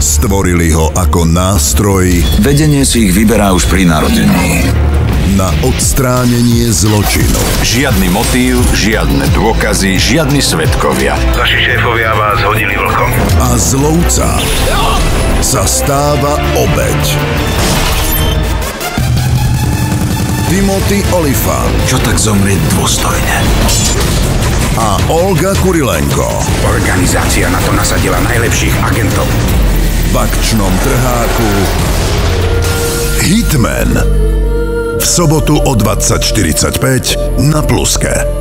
Stvorili ho ako nástroj Vedenie si ich vyberá už pri narodení. na odstránenie zločinu Žiadny motív, žiadne dôkazy, žiadni svetkovia. Vaši šéfovia vás hodili vlkom. a z lovca sa stáva obeď. Timothy Olyphant Čo tak zomrieť dôstojne? a Olga Kurilenko Organizácia na to nasadila najlepších agentov. Akčnom trháku Hitman v sobotu o 20.45 na Pluske.